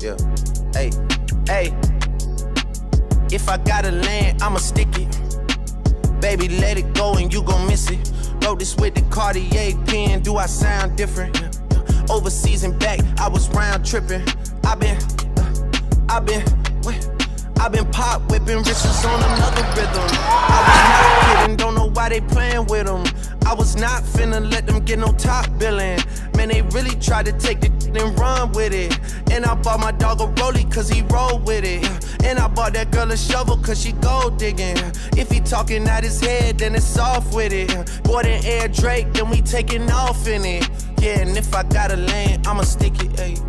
Yeah. Hey, hey. If I gotta land, I'ma stick it. Baby, let it go and you gon' miss it. Wrote this with the Cartier pen. Do I sound different? Overseas and back, I was round tripping. I been, uh, I been, wait. I been pop whipping riches on another rhythm. I was not kidding, don't know why they playing with them. I was not finna let them get no top billing. Man, they really tried to take the and run with it. And I bought my dog a rollie cause he roll with it. And I bought that girl a shovel cause she gold digging. If he talking out his head, then it's off with it. Boy, then Air Drake, then we taking off in it. Yeah, and if I got a lane, I'ma stick it, ayy.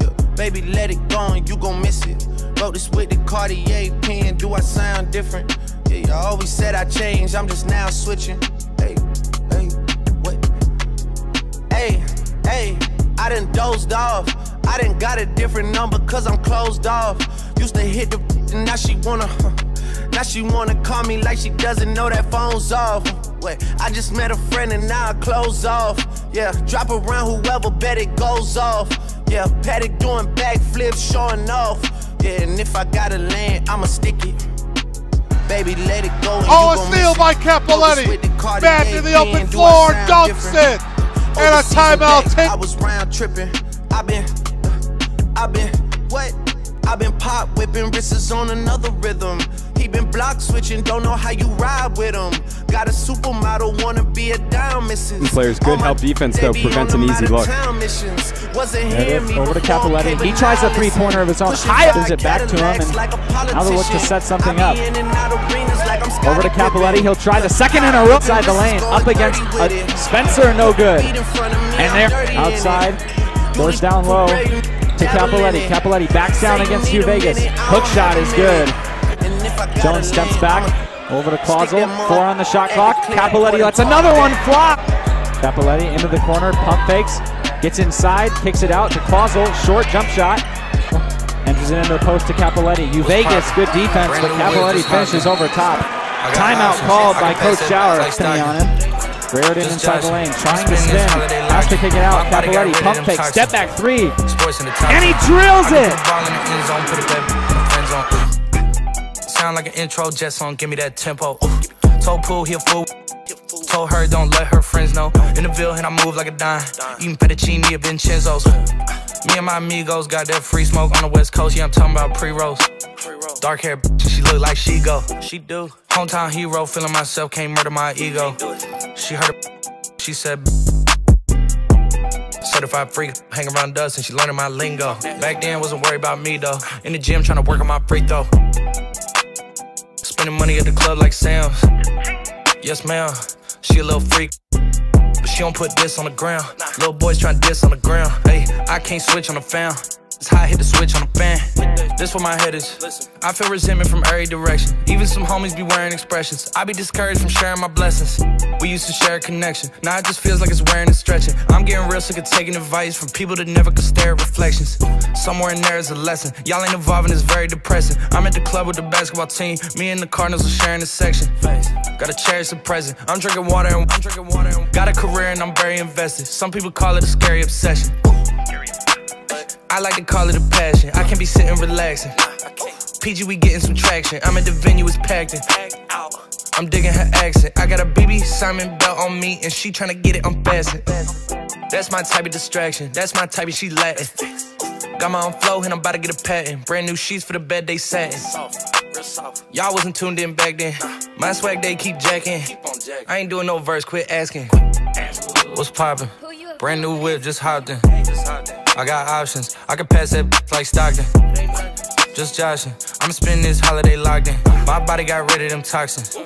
Yeah. Baby, let it go and you gon' miss it. Wrote this with the Cartier pen. Do I sound different? Yeah, you always said I changed. I'm just now switching. Hey, hey, I done dozed off. I done got a different number cause I'm closed off. Used to hit the and now she wanna. Now she wanna call me like she doesn't know that phone's off. Wait, I just met a friend and now I close off. Yeah, drop around whoever bet it goes off. Yeah, Paddock doing backflips, showing off. Yeah, and if I gotta land, I'ma stick it. Baby, let it go. Oh, a steal by Cappelletti. Back to the open floor, dunks it. And a timeout. I was round tripping. I been, uh, I been, what? I been pop whipping wrists on another rhythm. He been block switching, don't know how you ride with him. Got a supermodel, wanna be a down missing. Players good help defense though prevents an easy look. Over to Cappelletti. He tries a three pointer of his own. Sends it back to him, and now they look to set something up. Over to Cappelletti. He'll try the second in a row inside the lane. Up against a Spencer, no good. And there, outside, goes down low to Cappelletti. Cappelletti backs down against Hugh Vegas. Hook shot is good. Jones steps back over to Clausel. Four on the shot clock. Cappelletti lets another one flop. Cappelletti into the corner, pump fakes, gets inside, kicks it out to Clausel. Short jump shot. Enters it into the post to Cappelletti. Hugh Vegas, good defense, but Cappelletti finishes over top. Timeout called by Coach Shower. Penny on him. Inside the lane, trying to spin, has to kick it out. Cappelletti, pump fake, step back three, and he drills it! Sound like an intro jet song, give me that tempo. Told Pool he a fool. Told her don't let her friends know. In the Ville, and I move like a dime. Eating fettuccine at Vincenzo's. Me and my amigos got that free smoke on the west coast. Yeah, I'm talking about pre-rolls. Dark hair, she look like she go. She do. Hometown hero, feeling myself, can't murder my ego. She heard a, she said. Certified freak, hang around dust and she learning my lingo. Back then, wasn't worried about me though. In the gym, trying to work on my free throw. Spending money at the club like Sam's. Yes, ma'am. She a little freak. But she don't put this on the ground. Little boys trying to diss on the ground. Hey, I can't switch on the fan. It's how I hit the switch on the fan. This where my head is. I feel resentment from every direction. Even some homies be wearing expressions. I be discouraged from sharing my blessings. We used to share a connection. Now it just feels like it's wearing and stretching. I'm getting real sick of taking advice from people that never could stare at reflections. Somewhere in there is a lesson. Y'all ain't evolving, it's very depressing. I'm at the club with the basketball team. Me and the Cardinals are sharing the section. Gotta cherish the present. I'm drinking water and I'm drinking water. And got a career and I'm very invested. Some people call it a scary obsession. I like to call it a passion. I can be sitting relaxing. PG, we getting some traction. I'm at the venue, it's packed in. I'm digging her accent. I got a BB Simon belt on me, and she tryna get it unfastened. That's my type of distraction. That's my type of she Latin. Got my own flow, and I'm about to get a patent. Brand new sheets for the bed, they satin. Y'all wasn't tuned in back then. My swag, they keep jacking. I ain't doing no verse, quit asking. What's poppin'? Brand new whip, just hopped in. I got options. I can pass that like Stockton. Just joshing. I'ma spend this holiday locked in. My body got rid of them toxins.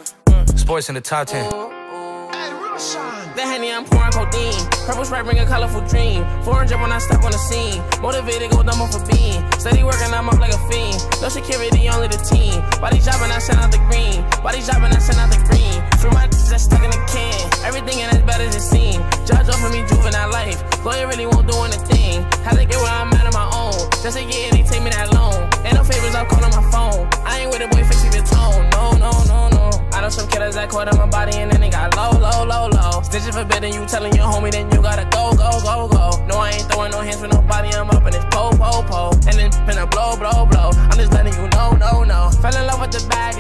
Sports in the top 10. The honey, I'm pouring codeine. Purple stripe bring a colorful dream. 400 when I step on the scene. Motivated, go dumb for being. Steady working, I'm up like a fiend. No security, only the team. Body dropping, I send out the green. Body dropping, I send out the green. quarter my body and then it got low, low, low, low. Snitching forbidden, you telling your homie, then you gotta go, go, go, go. No, I ain't throwing no hands with nobody, I'm up in this po, po, po. And then finna blow, blow, blow. I'm just letting you know, no, no. Fell in love with the bag,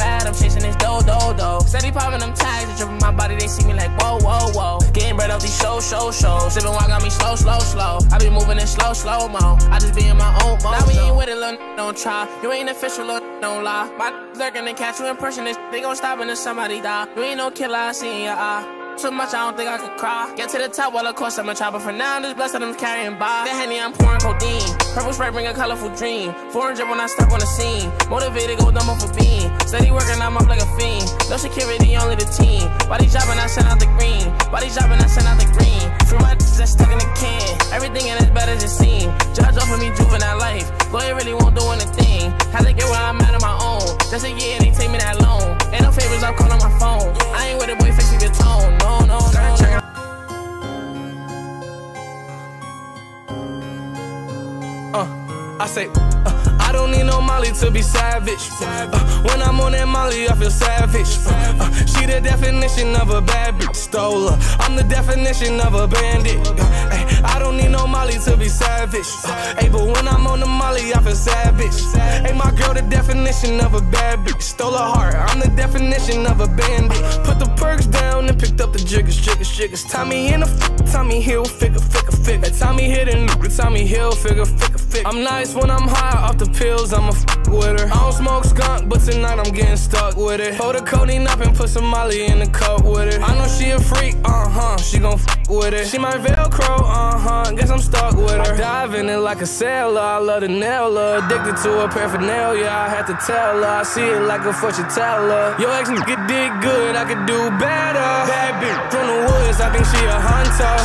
mad, I'm chasing this dough, dough, dough. Steady popping them tags, they dripping my body, they see me like, whoa, whoa, whoa. Getting bread off these show, show, show. Sipping wine got me slow, slow, slow. I be moving in slow, slow mo. I just be in my own mode. Now we ain't with it, little don't try. You ain't official, little don't lie. My lurking and catch you impression this. They gon' stop until somebody die. You ain't no killer, I see in your eye. Too much, I don't think I could cry. Get to the top, well, of course, I'm a chopper. For now, I'm just blessed that I'm carrying by. The Henny, I'm pouring codeine. Purple spray bring a colorful dream. 400 when I step on the scene. Motivated, go dumb off a beam. Steady working, I'm up like a fiend. No security, only the team. Body dropping, I send out the green. Body dropping, I send out the green. Free my that's stuck in the can. Everything in it better than seen. Judge off of me, juvenile life. Lawyer really won't do anything. Had to get Just a year, they take me that long. Ain't no favors, I'm calling my phone. I ain't with a boy fixing your tone. No, no, no, no. Uh, I say, uh, don't need no Molly to be savage. Uh, when I'm on that Molly, I feel savage. Uh, she the definition of a bad bitch. Stole her. I'm the definition of a bandit. Uh, ay, I don't need no Molly to be savage. Uh, but when I'm on the Molly, I feel savage. Hey, my girl, the definition of a bad bitch. Stole her heart. I'm the definition of a bandit. Put the perks down and picked up the jiggers, jiggers, jiggers. Tommy in the f- Tommy Hill, figure, figure, figure. Tommy and Tommy Hill, figure, figure, figure. I'm nice when I'm high off the pills, I'm a f with her. I don't smoke skunk, but tonight I'm getting stuck with it. Hold the codeine up and put some Molly in the cup with it. I know she a freak, uh huh. She gon' f with it. She my Velcro, uh huh. Guess I'm stuck with her. I dive in it like a sailor. I love the nail her. Addicted to her paraphernalia. I had to tell her. I see it like a fortune teller. Yo, ex nigga did good. I could do better. Bad bitch from the woods. I think she a hunter.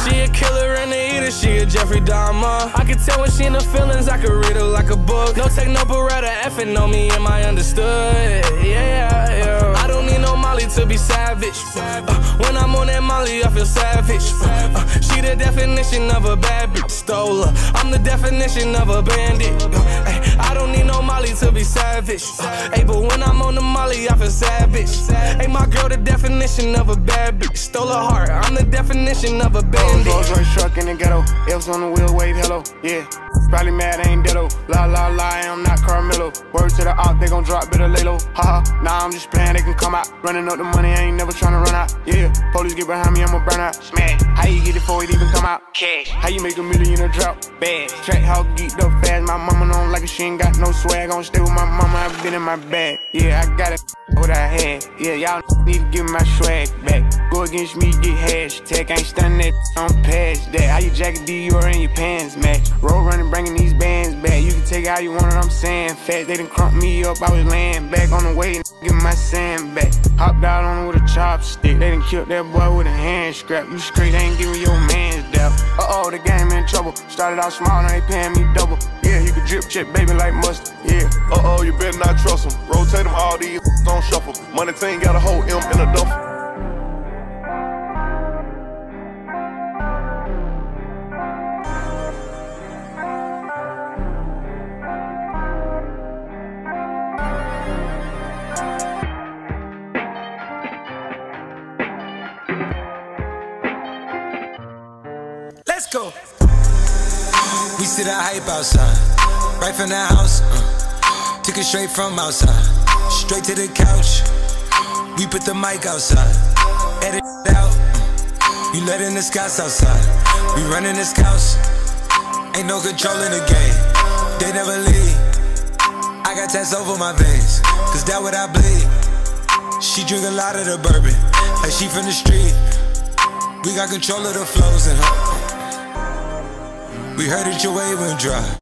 Jeffrey Dahmer. I can tell when she in the feelings. I could read her like a book. No tech, no beretta. Effing on me. Am I understood? Yeah, yeah. I don't need Molly to be savage. Uh, when I'm on that Molly, I feel savage. Uh, she the definition of a bad bitch. Stole her. I'm the definition of a bandit. Uh, ay, I don't need no Molly to be savage. Uh, ay, but when I'm on the Molly, I feel savage. Hey, my girl, the definition of a bad bitch. Stole her heart. I'm the definition of a bandit. Rolls Royce truck in the ghetto. Elves on the wheel, wave hello. Yeah. Probably mad, ain't ditto. La la la, I'm not Carmelo. Word to the op, they gon' drop, better lay low. Haha, nah, I'm just playing, they can come out. Running up the money, I ain't never tryna run out. Yeah, police get behind me, I'ma burn out. Smash. How you get it before it even come out? Cash. How you make a million in a drop? Bad. Track how geeked up fast. My mama don't like it, she ain't got no swag. Gon' stay with my mama, I been in my bag. Yeah, I got it. What I had. Yeah, y'all need to give my swag back. Go against me, get hashtag. Ain't stunning that, I'm past that. How you jacket D, you are in your pants, man. Roll running, bringing these bands back. You can take it how you want it, I'm saying. Fat, they done crump me up, I was laying back on the way, give my sand back. Hopped out on with a chopstick. They done killed that boy with a hand scrap. You straight ain't giving your man's doubt. Uh oh, the game in trouble. Started out small, now they paying me double. Yeah, you can drip check, baby, like mustard. Yeah. Uh oh, you better not trust them. Rotate them all these, don't shuffle. Money team got a whole M in a duffel. Let's go. We see the hype outside, right from the house. Uh, took it straight from outside, straight to the couch. We put the mic outside, edit it out. Uh, you letting the scouts outside. We running the scouts. Ain't no control in the game. They never leave. I got tats over my veins, cause that what I bleed. She drink a lot of the bourbon, like she from the street. We got control of the flows in her. We heard that your wave went dry.